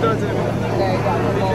对，对，对。